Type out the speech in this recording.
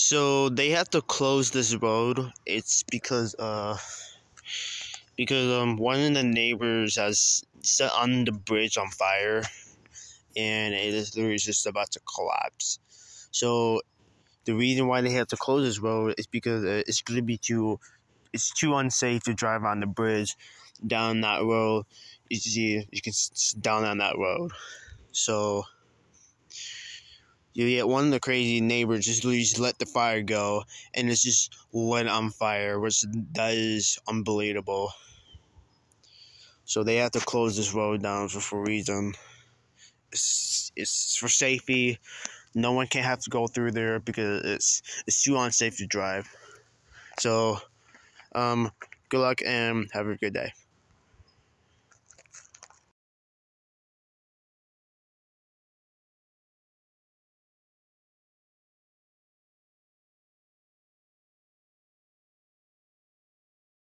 So they have to close this road. It's because uh because um one of the neighbors has set on the bridge on fire and it is literally just about to collapse. So the reason why they have to close this road is because uh, it's to be too it's too unsafe to drive on the bridge down that road. You see, you can down on that road. So you get one of the crazy neighbors just, just let the fire go, and it's just lit on fire, which that is unbelievable. So they have to close this road down for for a reason. It's, it's for safety. No one can have to go through there because it's it's too unsafe to drive. So, um, good luck and have a good day.